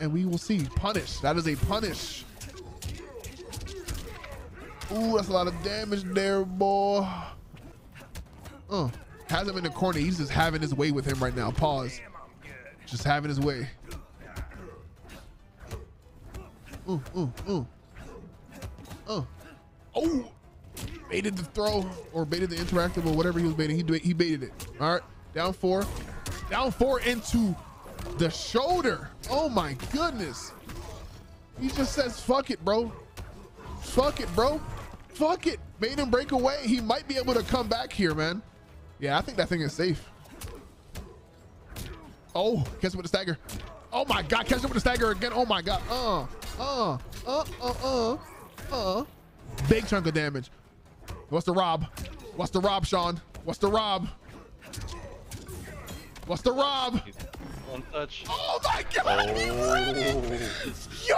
And we will see. Punish. That is a punish. Ooh, that's a lot of damage there, boy. Uh, has him in the corner. He's just having his way with him right now. Pause. Just having his way. Ooh, ooh, ooh. Uh. Oh! Baited the throw or baited the interactive or whatever he was baiting. He, he baited it. All right. Down four. Down four into the shoulder. Oh my goodness. He just says, fuck it, bro. Fuck it, bro. Fuck it. Made him break away. He might be able to come back here, man. Yeah, I think that thing is safe. Oh, catch him with the stagger. Oh my God, catch him with the stagger again. Oh my God. Uh, uh, uh, uh, uh, uh. Big chunk of damage. What's the rob? What's the rob, Sean? What's the rob? What's the rob? One touch. Oh my God. Oh. Yo,